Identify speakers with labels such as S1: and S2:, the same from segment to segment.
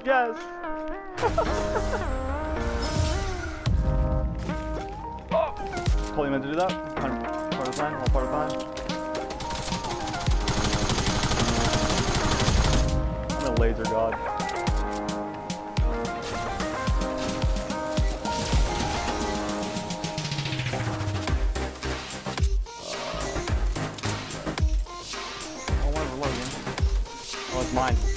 S1: it, yes! oh! Totally meant to do that. Part of the time, all part of time. I'm a laser god. Uh, it's mine.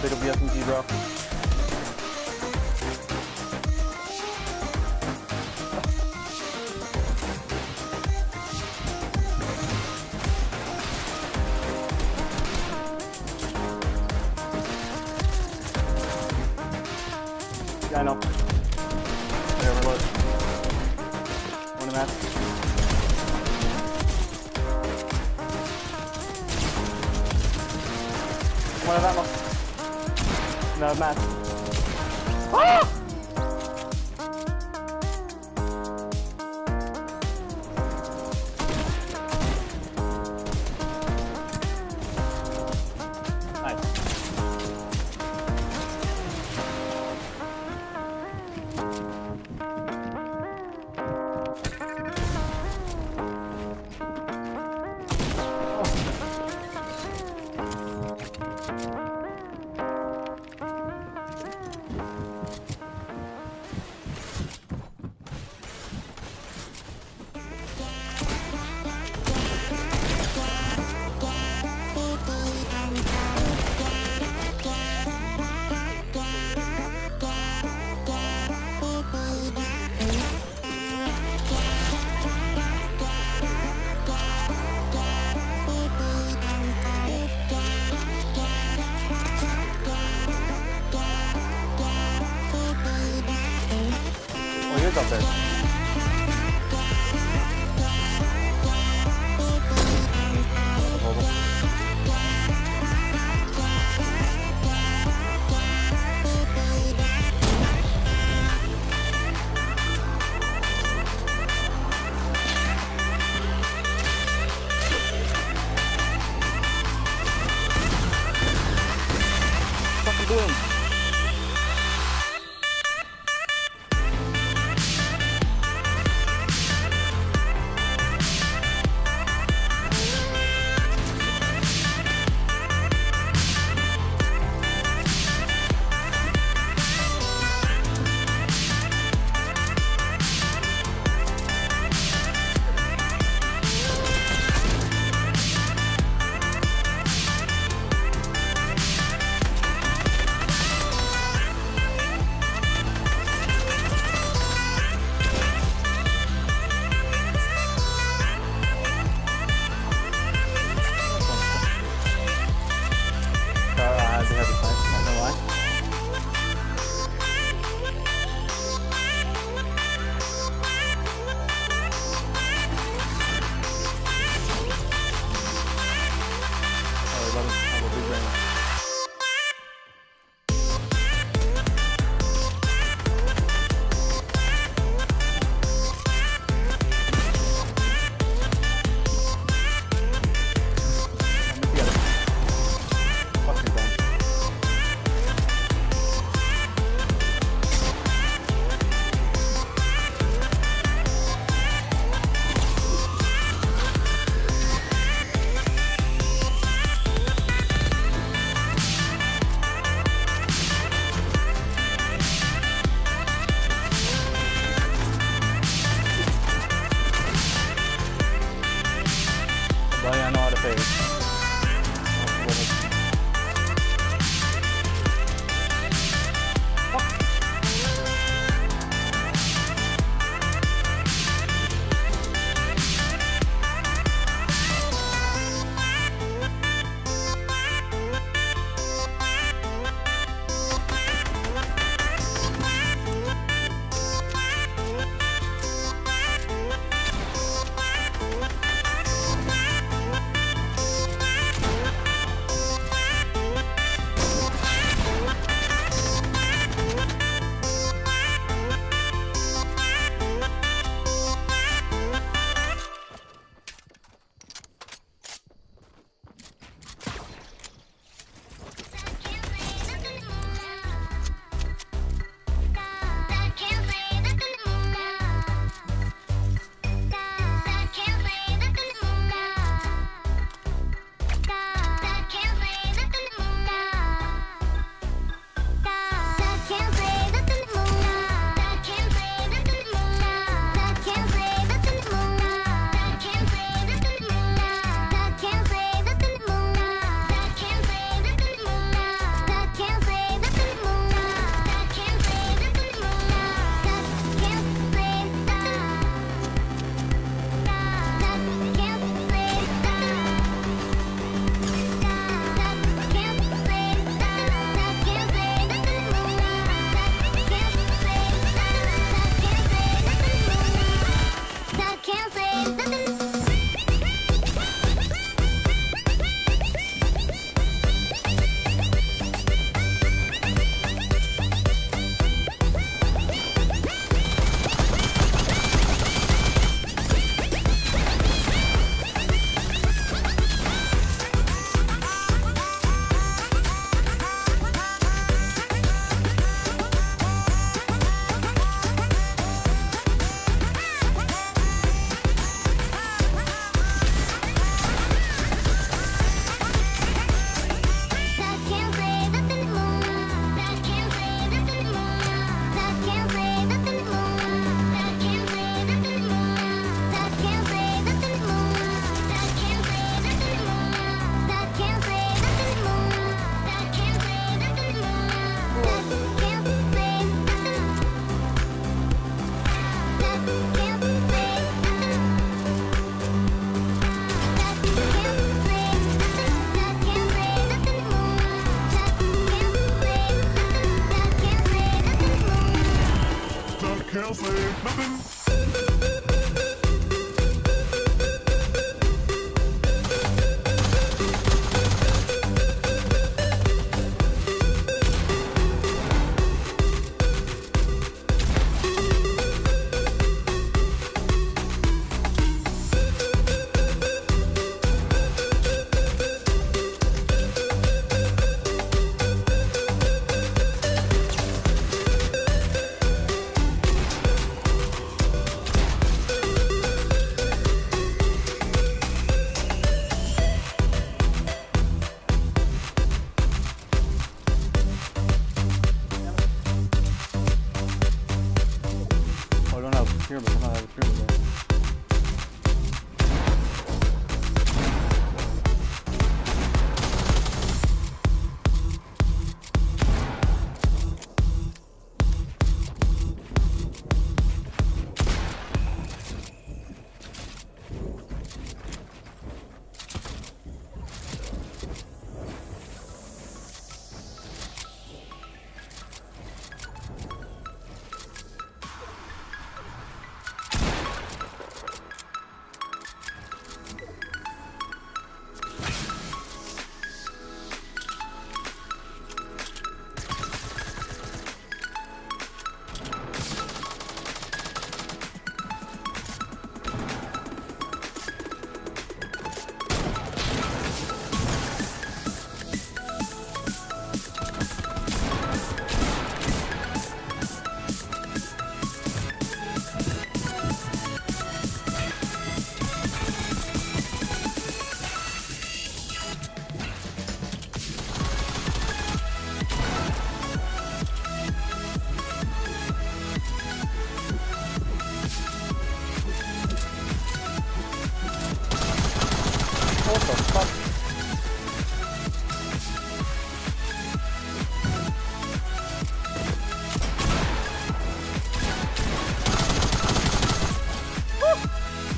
S1: Pick up the SMG, bro. Yeah, I know. Okay, reload. One match. One of ammo. No, match. Ah! There. can't say nothing.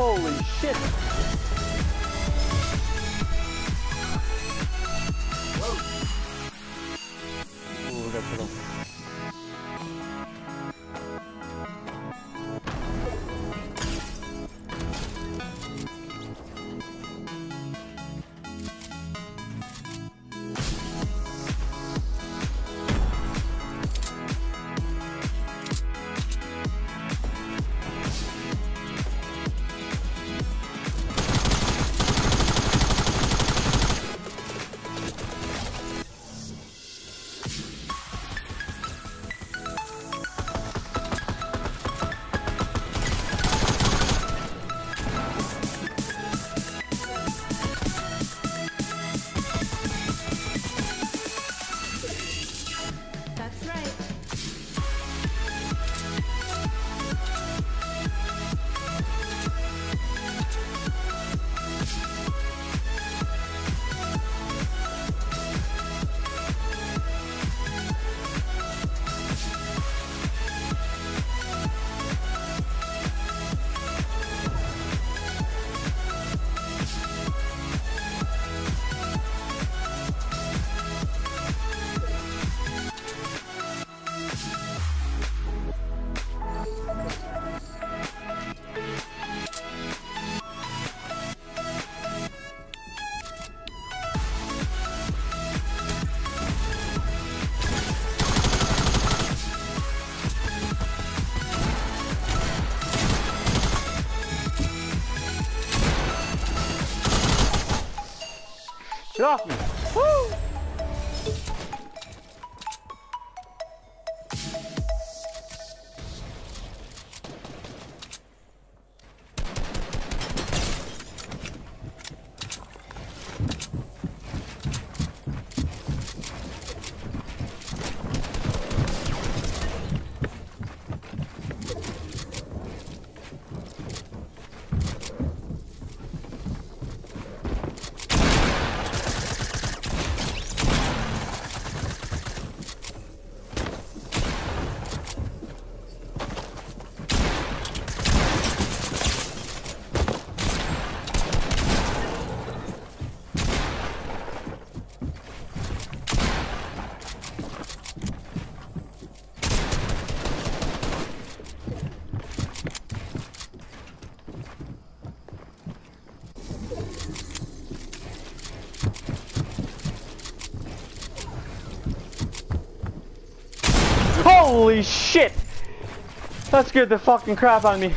S1: Holy shit! 知。Shit! That scared the fucking crap out of me.